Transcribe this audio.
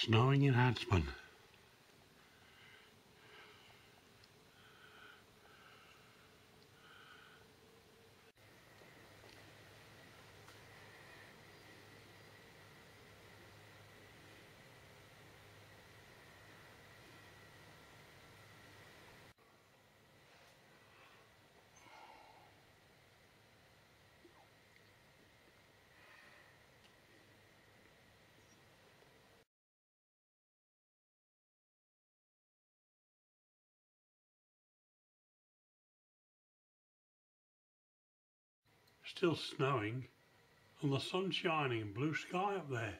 Snowing in Hadsman. Still snowing and the sun shining and blue sky up there.